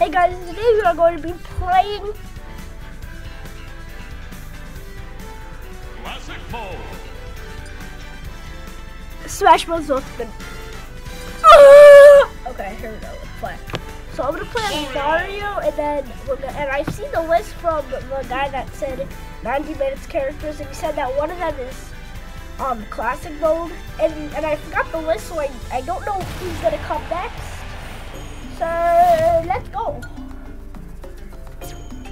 Hey guys, today we are going to be playing Classic mode. Smash Bros. Ultimate. Ah! okay, here we go. Let's play. So I'm gonna play Mario, and then we're gonna, and I've seen the list from the guy that said 90 minutes characters, and he said that one of them is um classic mode, and and I forgot the list, so I I don't know who's gonna come next. So let's go.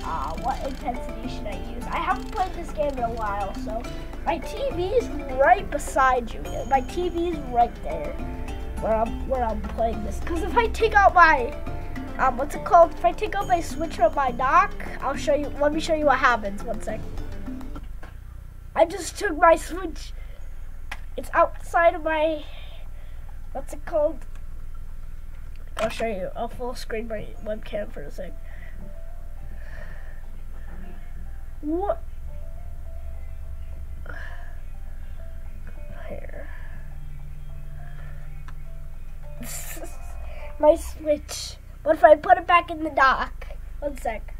Uh, what intensity should I use? I haven't played this game in a while, so my TV is right beside you. My TV is right there where I'm where I'm playing this. Cause if I take out my um what's it called? If I take out my switch from my dock, I'll show you. Let me show you what happens. One sec. I just took my switch. It's outside of my what's it called? I'll show you. I'll full screen my webcam for a sec. What? Here. my switch. What if I put it back in the dock? One sec.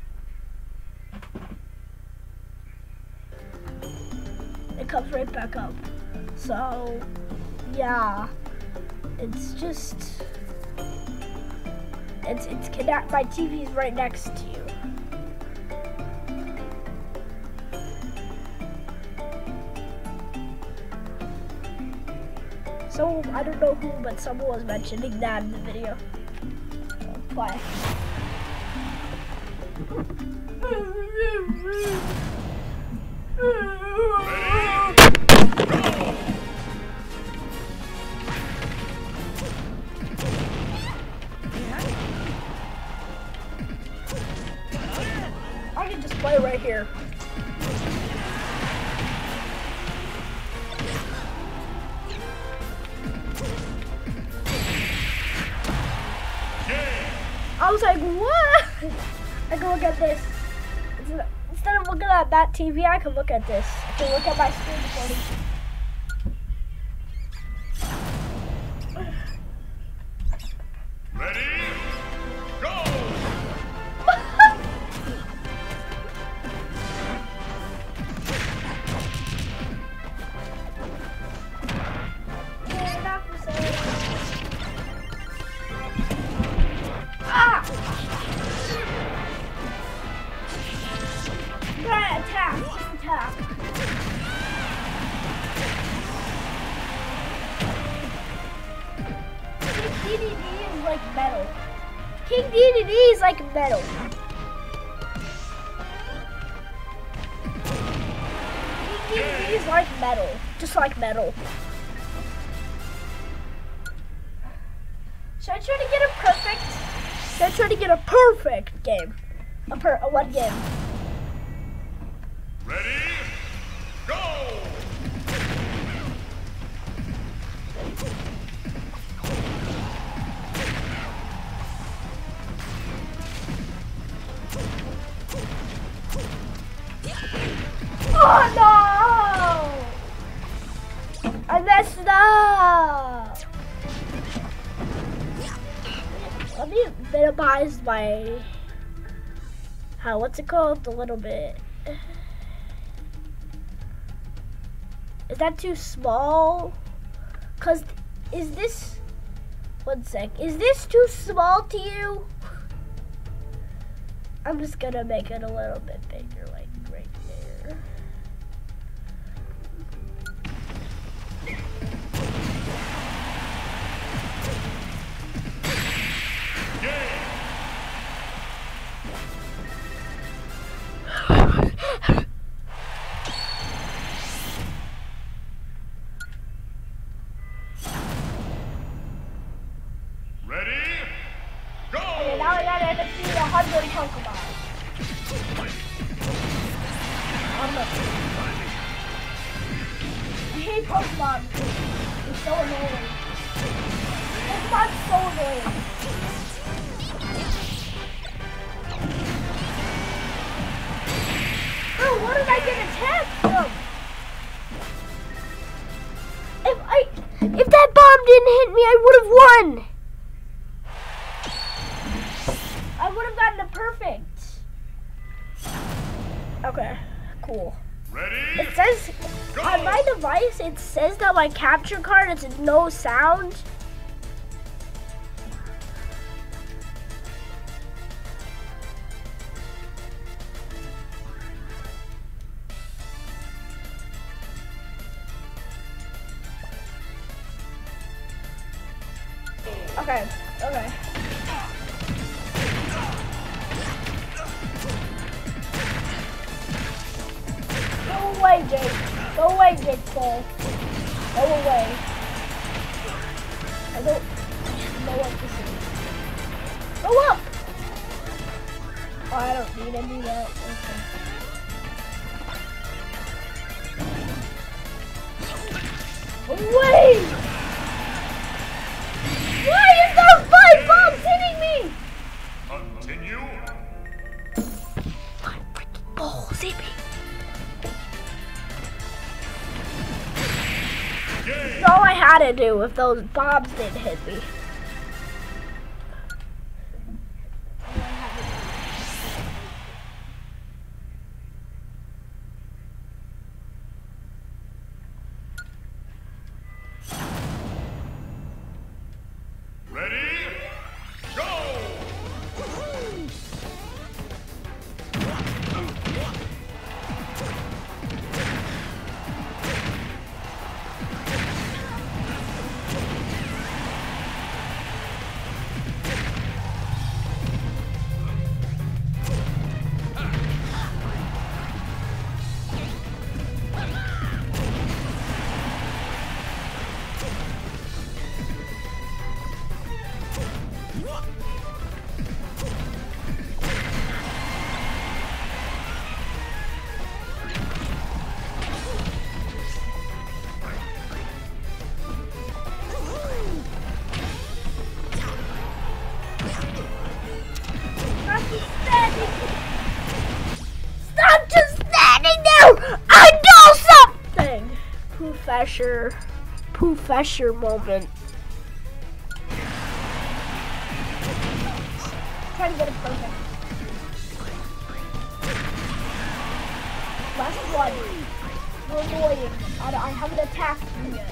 It comes right back up. So, yeah. It's just. It's it's connect. My TV's right next to you. So I don't know who, but someone was mentioning that in the video. Why? I play right here. I was like, what? I can look at this. Instead of looking at that TV, I can look at this. I can look at my screen recording. Dedede is like metal. King Dedede is like metal. King Dedede is like metal, just like metal. Should I try to get a perfect? Should I try to get a perfect game? A per a one game. Ready? My. How? What's it called? A little bit. Is that too small? Cause is this? One sec. Is this too small to you? I'm just gonna make it a little bit bigger, like hate Pokemon. It's so annoying. Pokemon's so annoying. What did I get attacked from? If I, if that bomb didn't hit me, I would have won. I would have gotten a perfect. Okay, cool. Ready? It says on my device, it says that my capture card is no sound. Okay, okay. Away, Jake. Go away, Jake Paul. Go away. I don't know what this is. Go up! Oh, I don't need any of that. Okay. Away! To do if those bombs didn't hit me. Professor, professor moment. Try to get it perfect. Last one. You're annoying. I, I haven't attacked you yet.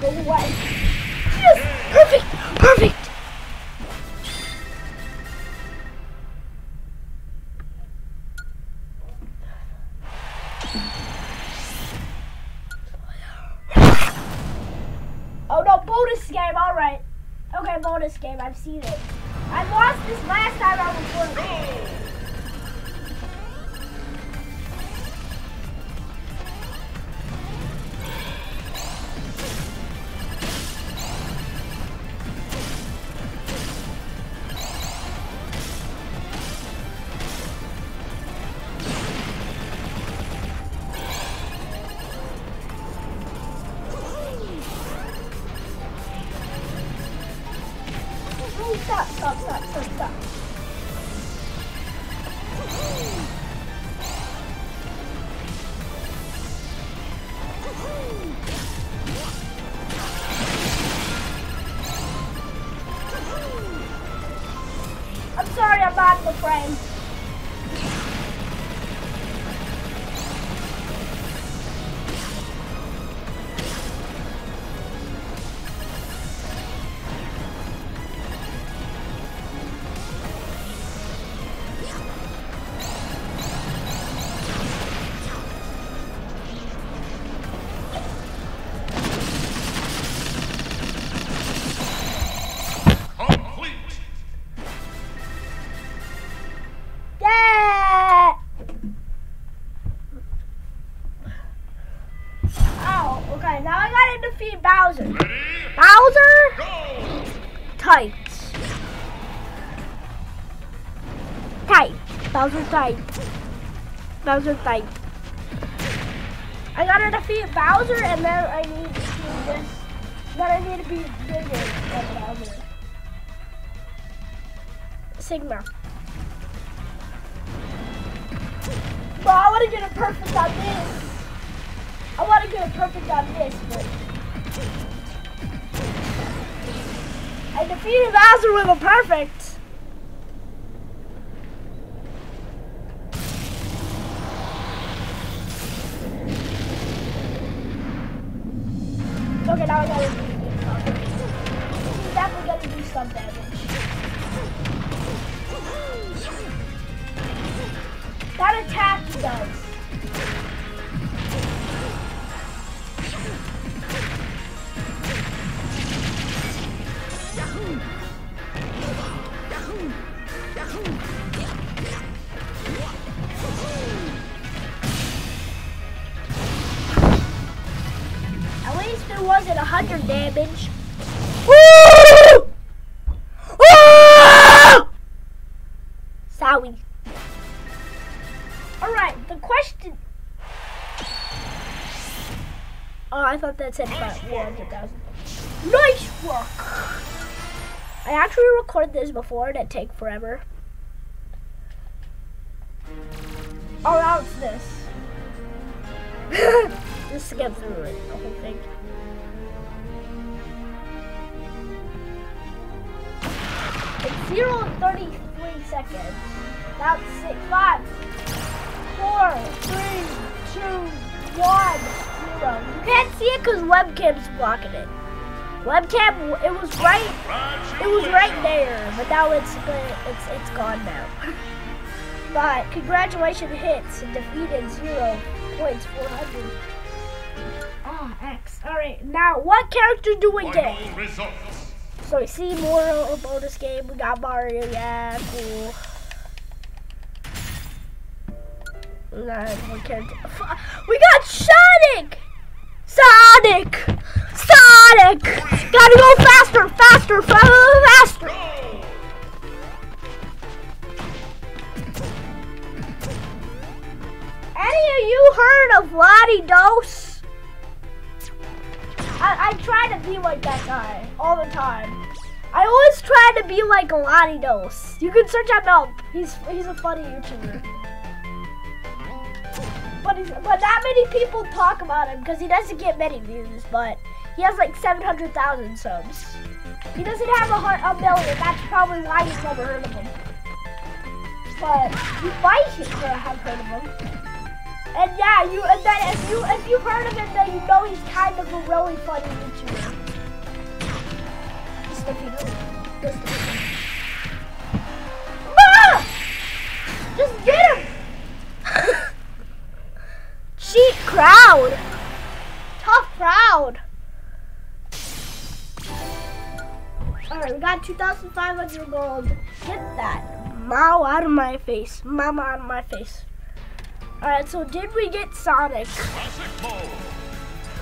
Go away. Yes! Perfect! Perfect! Bonus game, alright. Okay, bonus game, I've seen it. I lost this last time I was playing. The friend. Tight. Bowser tight. Bowser tight. I gotta defeat Bowser and then I need to do this. Then I need to be bigger than Bowser. Sigma. But I wanna get a perfect on this. I want to get a perfect on this, defeated Bowser with perfect. Okay, now I gotta do He's definitely gonna do some damage. That attack does. Damage. Woo! Woo! Sorry. Alright, the question. Oh, I thought that said about 100,000. Nice work! I actually recorded this before and it take forever. Oh, now it's this. Just get through it, the whole thing. 0 and 33 seconds. It's six, five, four, three, two, one, zero. You can't see it because webcam's blocking it. Webcam, it was right, it was right there, but now it's it's it's gone now. but congratulations hits and defeated zero points, 400. Oh, X. All right, now what character do we get? Results. So we see more of a bonus game. We got Mario, yeah, cool. We got one character. We got Sonic! Sonic! Sonic! Gotta go faster, faster, faster! Any of you heard of Lottie Dose? I, try to be like that guy all the time. I always try to be like Lottie Dose. You can search him up. He's he's a funny YouTuber. But he's, but not many people talk about him because he doesn't get many views. But he has like 700,000 subs. He doesn't have a, hun- a million. That's probably why you've never heard of him. But you might have heard of him. And yeah, you and then if you if you've heard of him, then you know he's kind of a really funny YouTuber. Ah! Just get him! Cheat crowd! Tough crowd! Alright, we got 2,500 gold. Get that. Mao out of my face. Mama out of my face. Alright, so did we get Sonic?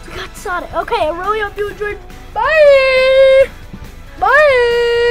We got Sonic. Okay, I really hope you enjoyed. Bye! Bye!